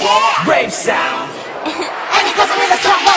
like it. Rave sound. and it goes a little the.